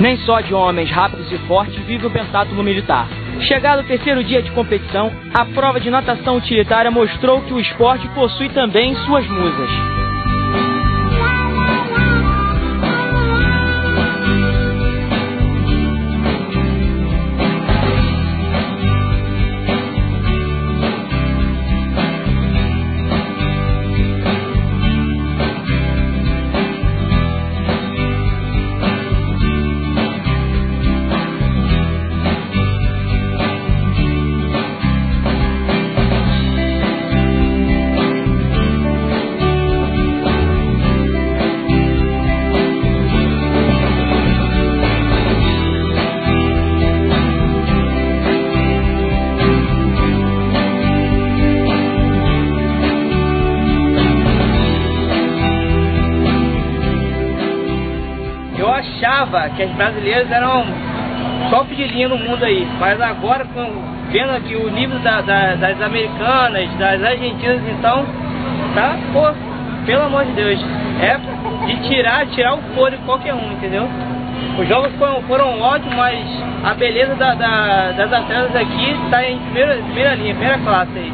Nem só de homens rápidos e fortes vive o pentátulo militar. Chegado o terceiro dia de competição, a prova de natação utilitária mostrou que o esporte possui também suas musas. Achava que as brasileiras eram top de linha no mundo aí, mas agora com, vendo aqui o nível da, da, das americanas, das argentinas, então, tá, pô, pelo amor de Deus, é de tirar, tirar o fôlego qualquer um, entendeu? Os jogos foram, foram ótimos, mas a beleza da, da, das atletas aqui está em primeira, primeira linha, primeira classe aí.